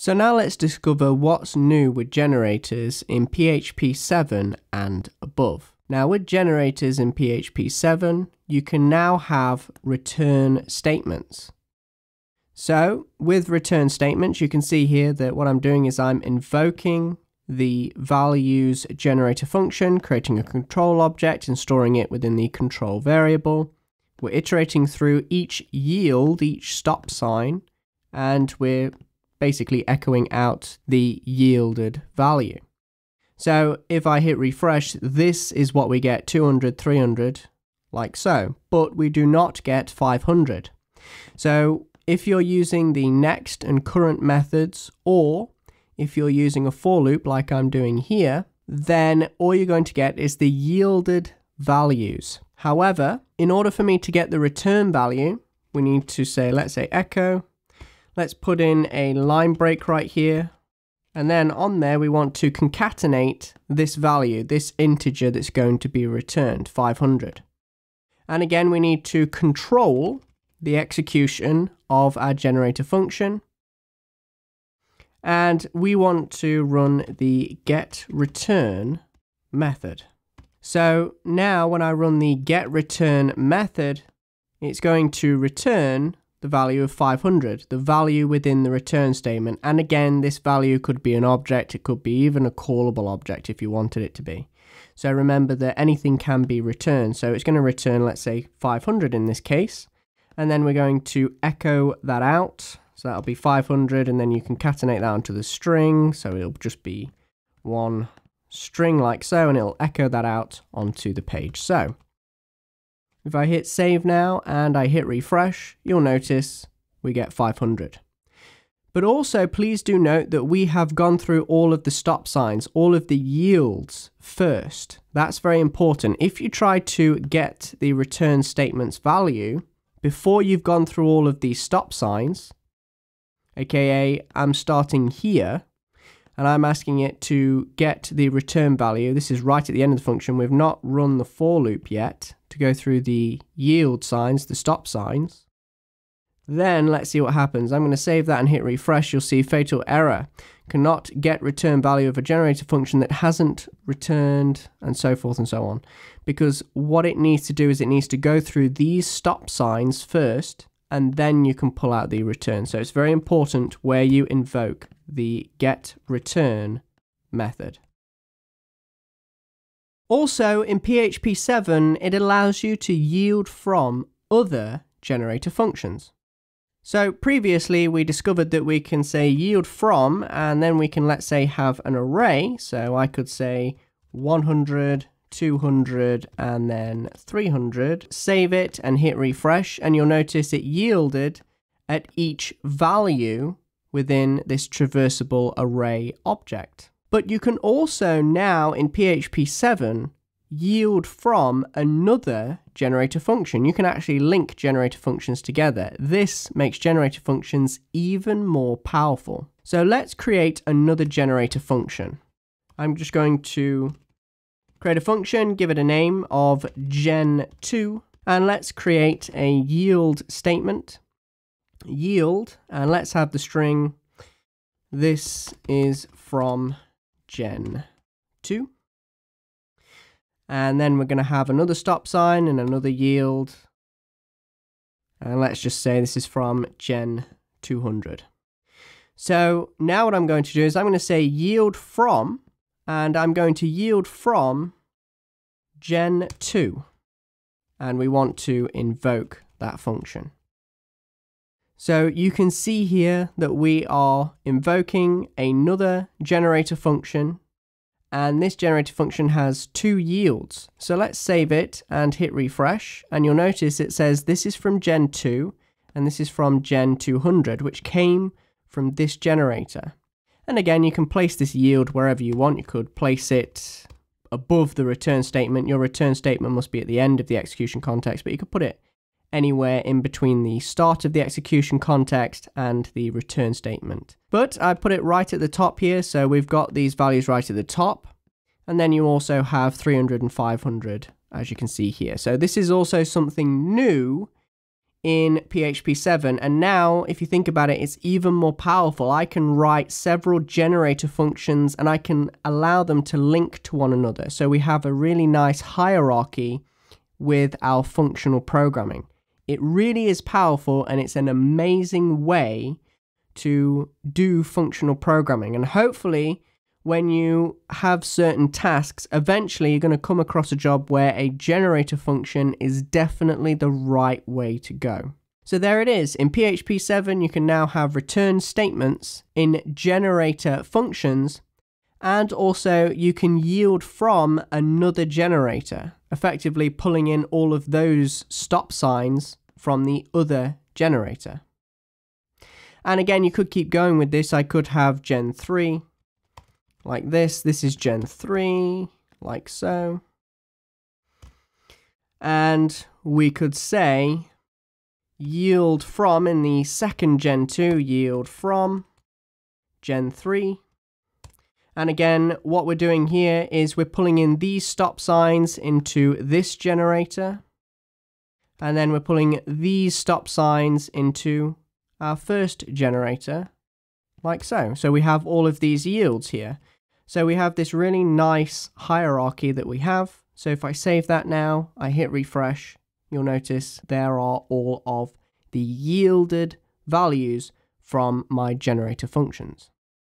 So now let's discover what's new with generators in PHP 7 and above. Now with generators in PHP 7, you can now have return statements. So with return statements, you can see here that what I'm doing is I'm invoking the values generator function, creating a control object and storing it within the control variable. We're iterating through each yield, each stop sign, and we're basically echoing out the yielded value. So if I hit refresh, this is what we get 200, 300, like so, but we do not get 500. So if you're using the next and current methods, or if you're using a for loop like I'm doing here, then all you're going to get is the yielded values. However, in order for me to get the return value, we need to say, let's say echo. Let's put in a line break right here. And then on there, we want to concatenate this value, this integer that's going to be returned, 500. And again, we need to control the execution of our generator function. And we want to run the get return method. So now when I run the get return method, it's going to return the value of 500, the value within the return statement. And again, this value could be an object, it could be even a callable object if you wanted it to be. So remember that anything can be returned. So it's going to return, let's say 500 in this case and then we're going to echo that out. So that'll be 500, and then you concatenate that onto the string, so it'll just be one string like so, and it'll echo that out onto the page. So if I hit save now and I hit refresh, you'll notice we get 500. But also, please do note that we have gone through all of the stop signs, all of the yields first. That's very important. If you try to get the return statement's value, before you've gone through all of these stop signs, aka I'm starting here, and I'm asking it to get the return value. This is right at the end of the function. We've not run the for loop yet to go through the yield signs, the stop signs. Then let's see what happens. I'm going to save that and hit refresh. You'll see fatal error. Cannot get return value of a generator function that hasn't returned and so forth and so on because what it needs to do is it needs to go through these stop signs first and then you can pull out the return. So it's very important where you invoke the get return method. Also, in PHP 7, it allows you to yield from other generator functions. So previously we discovered that we can say yield from and then we can let's say have an array. So I could say 100 200 and then 300. Save it and hit refresh and you'll notice it yielded at each value within this traversable array object. But you can also now in PHP 7 yield from another generator function. You can actually link generator functions together. This makes generator functions even more powerful. So let's create another generator function. I'm just going to Create a function, give it a name of gen2, and let's create a yield statement. Yield, and let's have the string, this is from gen 2. And then we're going to have another stop sign and another yield. And let's just say this is from gen 200. So now what I'm going to do is I'm going to say yield from and I'm going to yield from gen 2 and we want to invoke that function. So you can see here that we are invoking another generator function and this generator function has two yields. So let's save it and hit refresh and you'll notice it says this is from gen 2 and this is from gen 200 which came from this generator. And again, you can place this yield wherever you want. You could place it above the return statement. Your return statement must be at the end of the execution context, but you could put it anywhere in between the start of the execution context and the return statement. But I put it right at the top here, so we've got these values right at the top. And then you also have 300 and 500, as you can see here. So this is also something new in PHP 7. And now, if you think about it, it's even more powerful. I can write several generator functions and I can allow them to link to one another. So we have a really nice hierarchy with our functional programming. It really is powerful and it's an amazing way to do functional programming. And hopefully, when you have certain tasks, eventually you're going to come across a job where a generator function is definitely the right way to go. So there it is. In PHP 7, you can now have return statements in generator functions, and also you can yield from another generator, effectively pulling in all of those stop signs from the other generator. And again, you could keep going with this. I could have Gen 3, like this. This is Gen 3, like so. And we could say yield from in the second Gen 2, yield from Gen 3. And again, what we're doing here is we're pulling in these stop signs into this generator. And then we're pulling these stop signs into our first generator, like so. So we have all of these yields here. So we have this really nice hierarchy that we have. So if I save that now, I hit refresh, you'll notice there are all of the yielded values from my generator functions.